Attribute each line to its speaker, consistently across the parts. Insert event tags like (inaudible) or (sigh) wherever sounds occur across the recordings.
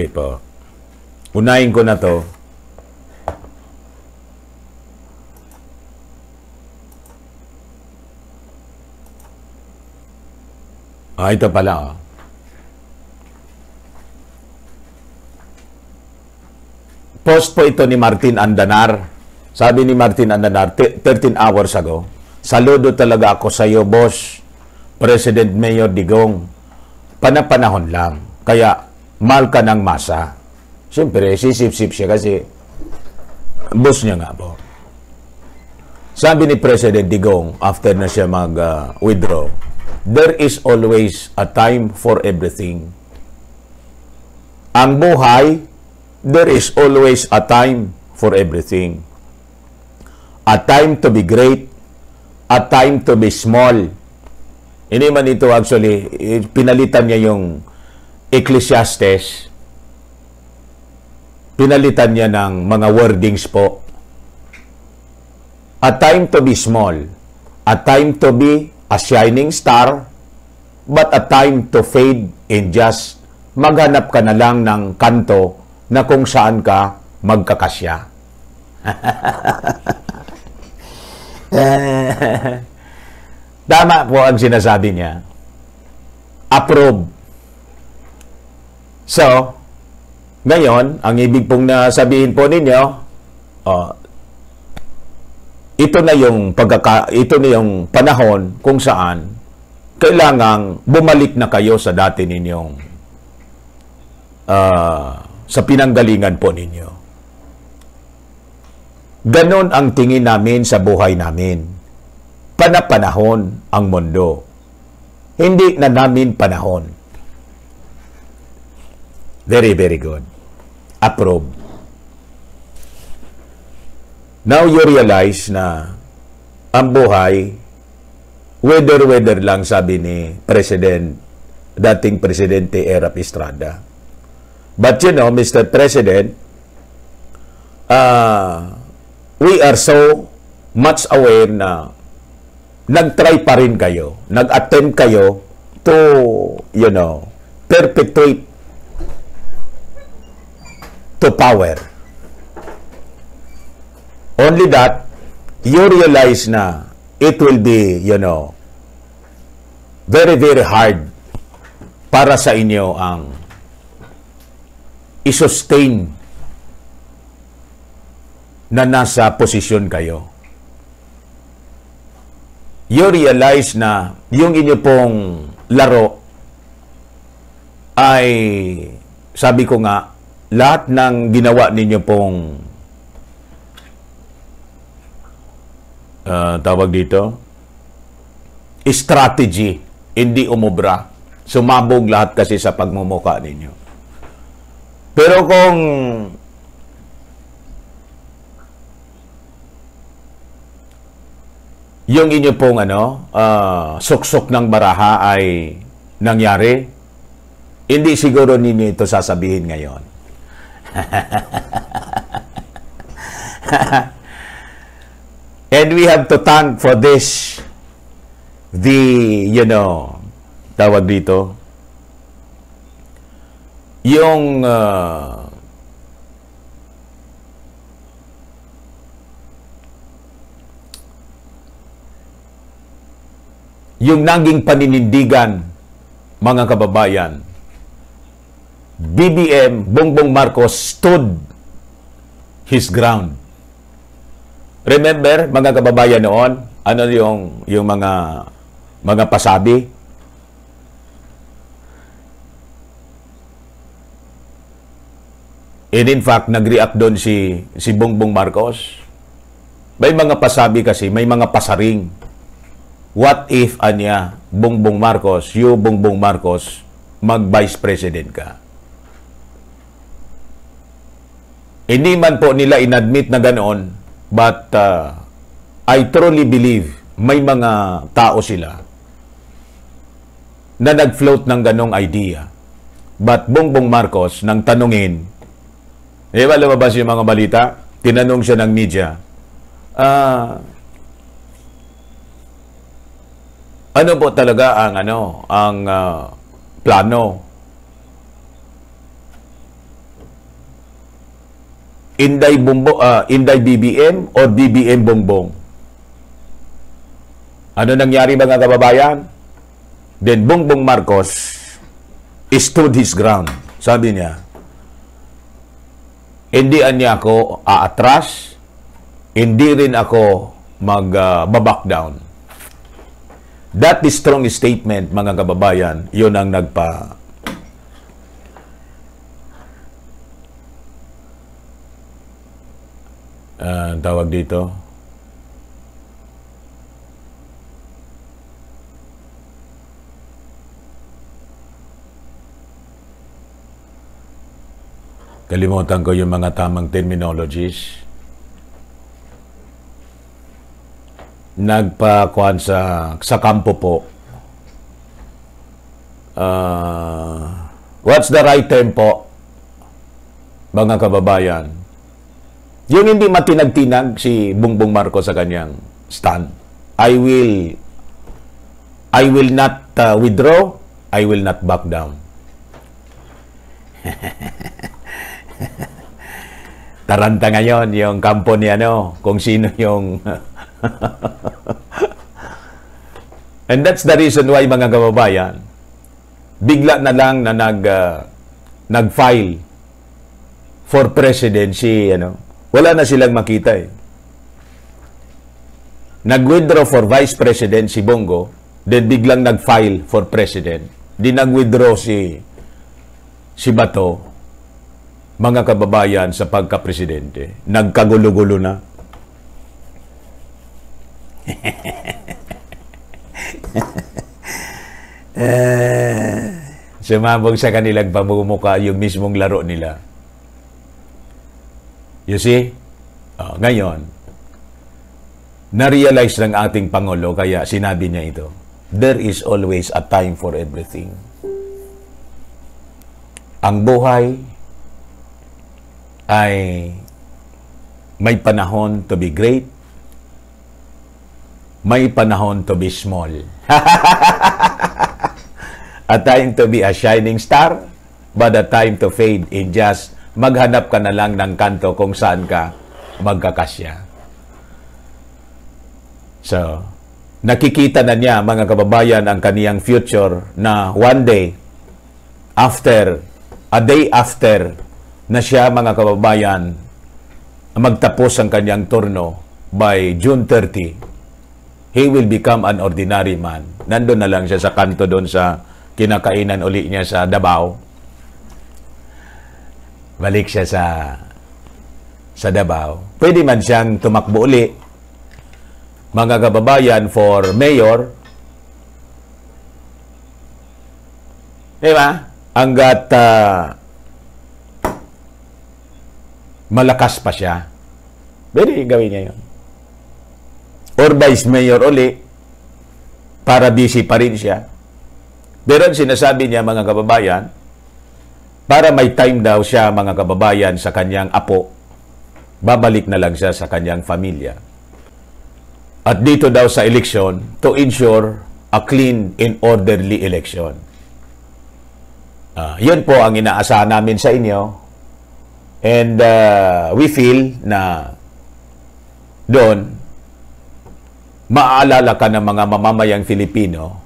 Speaker 1: Dali po. Unahin ko na to. Ah, ito pala. Oh. Post po ito ni Martin Andanar. Sabi ni Martin Andanar, 13 hours ago, Saludo talaga ako sa iyo, boss. President Mayor Digong. Panapanahon lang. Kaya, mal ka ng masa. Siyempre, sisip-sip siya kasi boss niya nga po. Sabi ni President Digong, after na siya mag-withdraw, uh, there is always a time for everything. Ang buhay, there is always a time for everything. A time to be great, a time to be small. Hindi man ito actually, pinalitan niya yung Ecclesiastes. Pinalitan niya ng mga wordings po. A time to be small, a time to be a shining star, but a time to fade and just maghanap ka na lang ng kanto na kung saan ka magkakasya. (laughs) Tama po ang sinasabi niya. Approve. So, ngayon, ang ibig pong nasabihin po ninyo, oh, ito na yung pagkaka, ito na yung panahon kung saan kailangang bumalik na kayo sa dati ninyong uh, sa pinanggalingan po ninyo. Ganon ang tingin namin sa buhay namin. Panapanahon ang mundo. Hindi na namin panahon. Very, very good. Approve. Now you realize na ang buhay, weather-weather lang sabi ni President, dating Presidente Erap Estrada. But you know, Mr. President, uh, we are so much aware na nag-try pa rin kayo, nag-attempt kayo to, you know, perpetuate to power. Only that, you realize na it will be, you know, very, very hard para sa inyo ang i-sustain na nasa posisyon kayo. You realize na yung inyo pong laro ay sabi ko nga lahat ng ginawa ninyo pong uh, tawag dito strategy hindi umubra sumabog lahat kasi sa pagmumuka ninyo pero kung yung inyo pong ano, uh, suksok ng baraha ay nangyari, hindi siguro ninyo ito sasabihin ngayon. (laughs) And we have to thank for this the, you know, tawag dito, yung uh, yung naging paninindigan, mga kababayan, BBM, Bongbong Marcos stood his ground. Remember, mga kababayan noon, ano yung, yung mga, mga pasabi? And in fact, nag-react doon si, si Bongbong Marcos. May mga pasabi kasi, may mga pasaring What if, anya, Bongbong Marcos, you, Bongbong Marcos, mag-vice president ka? Hindi man po nila inadmit na ganoon, but uh, I truly believe may mga tao sila na nag-float ng ganong idea. But Bongbong Marcos, nang tanungin, eh ba lumabas yung mga balita? Tinanong siya ng media, ah, Ano po talaga ang ano, ang uh, plano? Inday, Bumbo, ah, Inday BBM or BBM Bongbong? Ano nangyari mga kababayan? Then Bongbong Marcos stood his ground. Sabi niya, hindi niya ako aatras, hindi rin ako mag-back down. That is strong statement, mga kababayan. Yun ang nagpa... Uh, tawag dito. Kalimutan ko yung mga tamang terminologies. Nagpakuan sa, sa kampo po. Uh, what's the right term po, mga kababayan? Yung hindi matinag-tinag si Bongbong Marcos sa kanyang stand. I will I will not uh, withdraw, I will not back down. (laughs) Taranta ngayon yung kampo ni ano, kung sino yung... (laughs) And that's the reason why mga kababayan, bigla na lang na nag uh, nag-file for presidency, ano. Wala na silang makita eh. Nag-withdraw for vice president si Bongo, then biglang nag-file for president. Di nag-withdraw si si Bato, mga kababayan sa pagka-presidente, nagkagulo-gulo na. (laughs) eh, sumabog sa kanilang pamumuka yung mismong laro nila. You see? Oh, ngayon, na-realize ng ating Pangulo, kaya sinabi niya ito, there is always a time for everything. Ang buhay ay may panahon to be great, may panahon to be small. (laughs) a time to be a shining star, but a time to fade in just maghanap ka na lang ng kanto kung saan ka magkakasya. So, nakikita na niya mga kababayan ang kaniyang future na one day after a day after na siya mga kababayan magtapos ang kanyang turno by June 30, he will become an ordinary man. Nandun na lang siya sa kanto doon sa kinakainan uli niya sa Davao. Balik siya sa sa Davao. Pwede man siyang tumakbo uli mga kababayan for mayor. Di ba? Hanggat uh, malakas pa siya, pwede gawin niya yun. Or vice mayor uli, para busy pa rin siya. Pero sinasabi niya mga kababayan, para may time daw siya mga kababayan sa kanyang apo, babalik na lang siya sa kanyang pamilya. At dito daw sa election, to ensure a clean and orderly election. Uh, yun po ang inaasahan namin sa inyo And uh, we feel na doon, maaalala ka ng mga mamamayang Filipino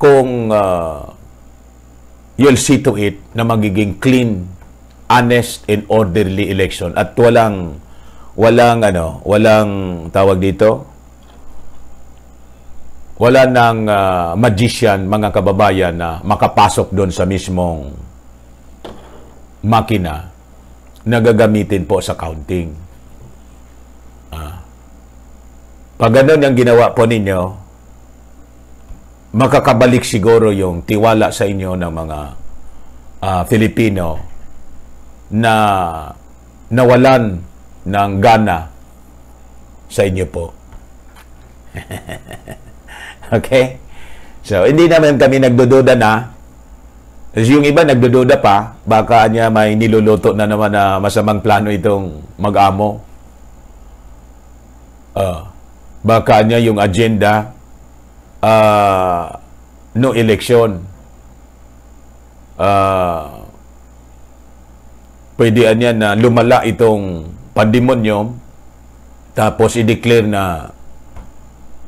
Speaker 1: kung uh, you'll see to it na magiging clean, honest, and orderly election at walang walang ano, walang tawag dito wala nang uh, magician mga kababayan na makapasok doon sa mismong makina na gagamitin po sa counting. Ah. Pag ganun ang ginawa po ninyo, makakabalik siguro yung tiwala sa inyo ng mga uh, Filipino na nawalan ng gana sa inyo po. (laughs) okay? So, hindi naman kami nagdududa na yung iba nagdududa pa, baka niya may niluluto na naman na masamang plano itong mag-amo. Uh, baka niya yung agenda uh, no election. Uh, pwede yan na lumala itong pandemonyum tapos i-declare na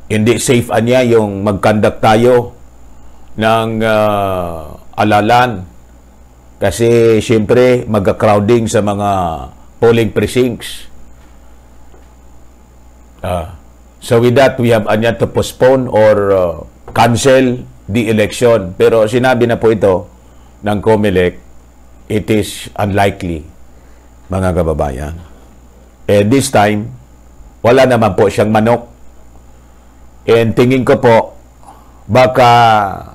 Speaker 1: hindi safe anya yung mag-conduct tayo ng uh, alalan kasi siyempre mag-crowding sa mga polling precincts. Uh, so with that, we have anya to postpone or uh, cancel the election. Pero sinabi na po ito ng COMELEC, it is unlikely, mga kababayan. And this time, wala naman po siyang manok. And tingin ko po, baka,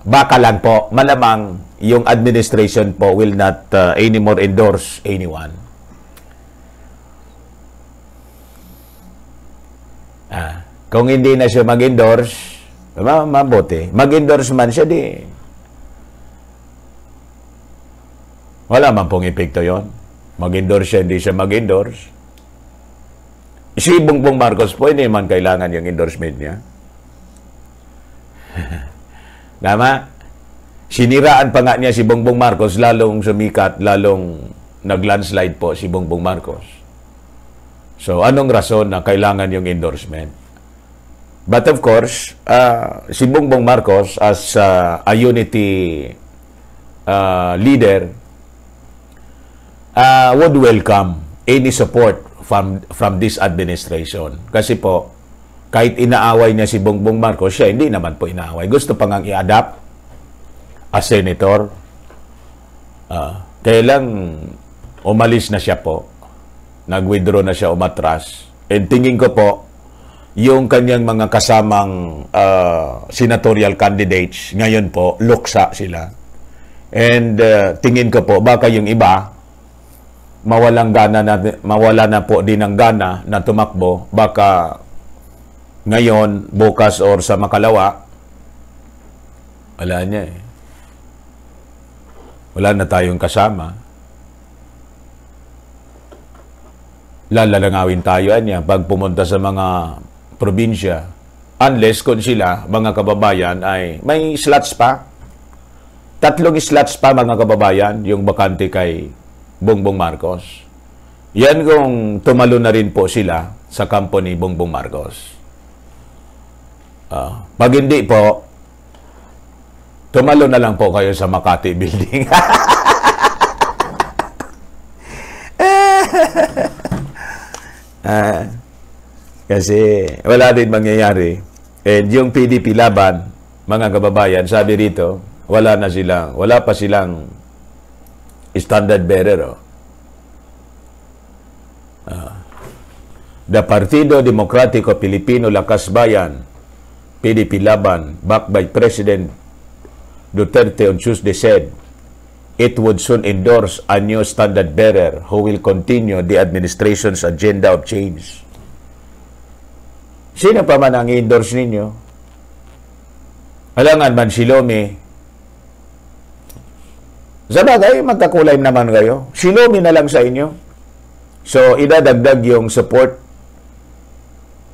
Speaker 1: baka lang po, malamang yung administration po will not uh, anymore endorse anyone. Ah, kung hindi na siya mag-endorse, mabuti. Mag-endorse man siya di. Wala man pong epekto yon. Mag-endorse siya, hindi siya mag-endorse. Si Bongbong Marcos po, hindi man kailangan yung endorsement niya. (laughs) Tama? Siniraan pa nga niya si Bongbong Marcos, lalong sumikat, lalong nag-landslide po si Bongbong Marcos. So, anong rason na kailangan yung endorsement? But of course, uh, si Bongbong Marcos as uh, a unity uh, leader uh, would welcome any support from from this administration. Kasi po, kahit inaaway niya si Bongbong Marcos, siya hindi naman po inaaway. Gusto pa ngang i-adapt as senator. Uh, kaya lang umalis na siya po. Nag-withdraw na siya umatras. And tingin ko po, yung kanyang mga kasamang uh, senatorial candidates, ngayon po, luksa sila. And uh, tingin ko po, baka yung iba, mawalang gana na, mawala na po din ng gana na tumakbo, baka ngayon, bukas or sa makalawa, wala niya eh. Wala na tayong kasama. Lalalangawin tayo niya pag pumunta sa mga probinsya. Unless kung sila, mga kababayan, ay may slots pa. Tatlong slots pa, mga kababayan, yung bakante kay Bongbong Marcos. Yan kung tumalo na rin po sila sa kampo ni Bongbong Marcos. Uh, pag hindi po, tumalo na lang po kayo sa Makati (laughs) Building. Kasi wala din mangyayari. And yung PDP laban, mga kababayan, sabi rito, wala na silang, wala pa silang standard bearer. Oh. Uh, the Partido Demokratiko Pilipino Lakas Bayan, PDP Laban, backed by President Duterte on Tuesday said, it would soon endorse a new standard bearer who will continue the administration's agenda of change. Sino pa man ang endorse ninyo? Alangan man si Lomi. Sa bagay, magkakulay naman kayo. Si Lomi na lang sa inyo. So, idadagdag yung support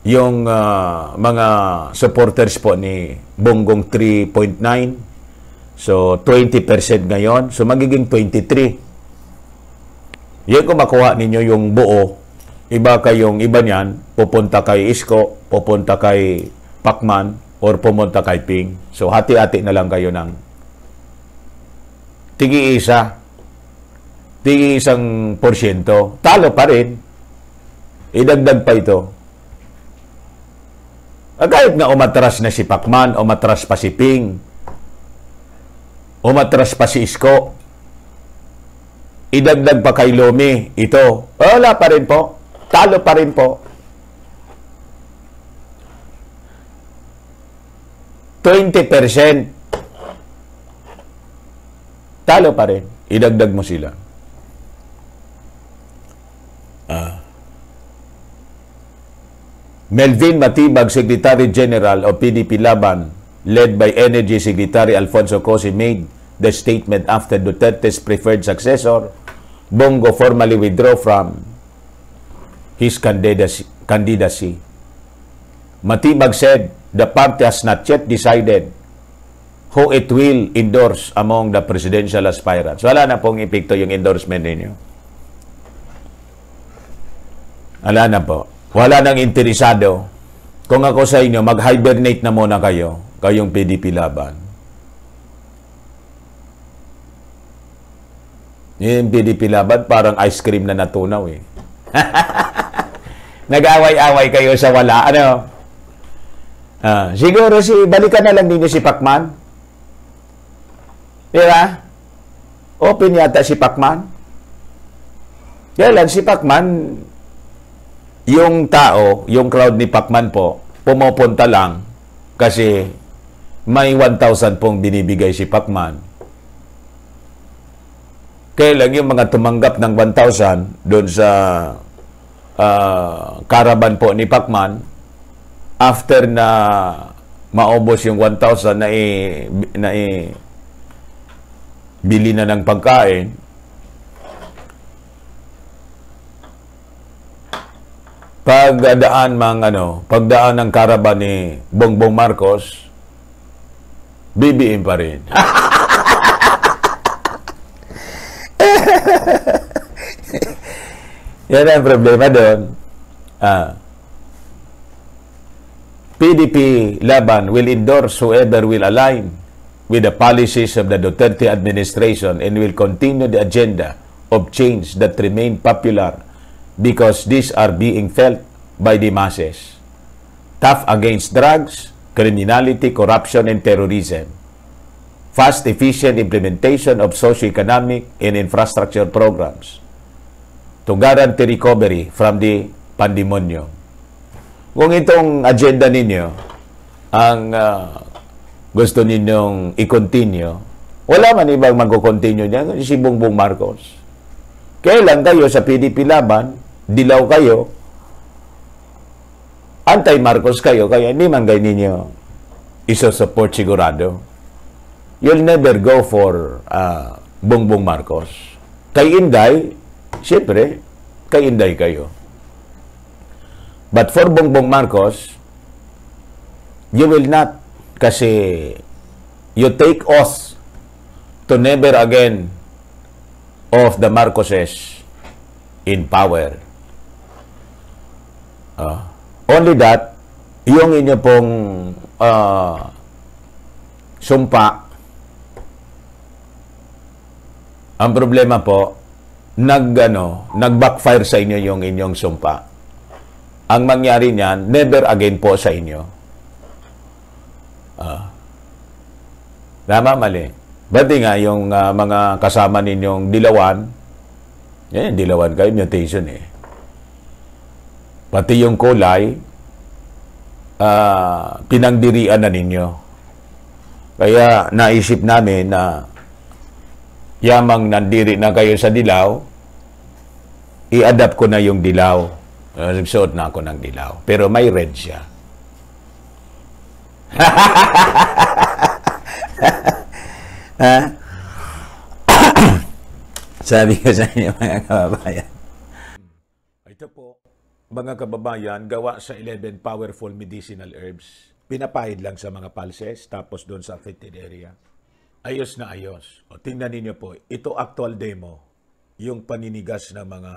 Speaker 1: yung uh, mga supporters po ni Bonggong 3.9. So, 20% ngayon. So, magiging 23. Yan kung makuha ninyo yung buo, iba kayong iba niyan, pupunta kay Isko, pupunta kay Pacman or pumunta kay Ping. So, hati-hati na lang kayo ng tigi isa. Tigi isang porsyento. Talo pa rin. Idagdag pa ito. Ah, kahit nga umatras na si Pacman, umatras pa si Ping, umatras pa si Isko, idagdag pa kay Lomi, ito, wala pa rin po. Talo pa rin po. 20%. Talo pa rin. Idagdag mo sila. Ah. Melvin Matibag, Secretary General of PDP Laban, led by Energy Secretary Alfonso Cosi, made the statement after Duterte's preferred successor, Bongo formally withdraw from his candidacy. Matibag said, the party has not yet decided who it will endorse among the presidential aspirants. Wala na pong epekto yung endorsement ninyo. Ala na po. Wala nang interesado. Kung ako sa inyo, mag-hibernate na muna kayo, kayong PDP laban. Yung PDP laban, parang ice cream na natunaw eh. (laughs) Nag-away-away kayo sa wala. Ano? Ah, siguro si, balikan na lang ninyo si Pacman. Di ba? Open yata si Pacman. Kaya lang, si Pacman, yung tao, yung crowd ni Pacman po, pumupunta lang kasi may 1,000 pong binibigay si Pacman. Kaya lang yung mga tumanggap ng 1,000 doon sa ah, caravan po ni Pacman, after na maubos yung 1,000 na i, na i, bili na ng pagkain, pagdaan mang ano, pagdaan ng caravan ni Bongbong Marcos, BBM pa rin. (laughs) Yan ang problema doon. Ah. PDP Laban will endorse whoever will align with the policies of the Duterte administration and will continue the agenda of change that remain popular because these are being felt by the masses. Tough against drugs, criminality, corruption, and terrorism. Fast, efficient implementation of socio-economic and infrastructure programs to guarantee recovery from the pandemonium. Kung itong agenda ninyo ang ah, gusto ninyong i-continue, wala man ibang mag-continue niyan, si Bongbong Marcos. Kailan kayo sa PDP laban, dilaw kayo, anti-Marcos kayo, kaya hindi man kayo ninyo isosupport sigurado. You'll never go for ah, Bongbong Marcos. Kay Inday, siyempre, kay Inday kayo. But for Bongbong Marcos, you will not kasi you take oath to never again of the Marcoses in power. Ah, only that, yung inyo pong ah, sumpa, ang problema po, nag, ano, nag-backfire sa inyo yung inyong sumpa. Ang mangyari niyan, never again po sa inyo. Ah. Tama, mali. Bati nga yung ah, mga kasama ninyong dilawan, yan, dilawan kayo, mutation eh. Pati yung kulay, ah, pinangdirian na ninyo. Kaya naisip namin na yamang nandiri na kayo sa dilaw, i-adapt ko na yung dilaw. Nagsuot na ako ng dilaw. Pero may red siya. (laughs) ha? (coughs) Sabi ko sa inyo mga kababayan. Ito po, mga kababayan, gawa sa 11 powerful medicinal herbs. Pinapahid lang sa mga pulses, tapos doon sa affected area. Ayos na ayos. O, tingnan ninyo po, ito actual demo, yung paninigas ng mga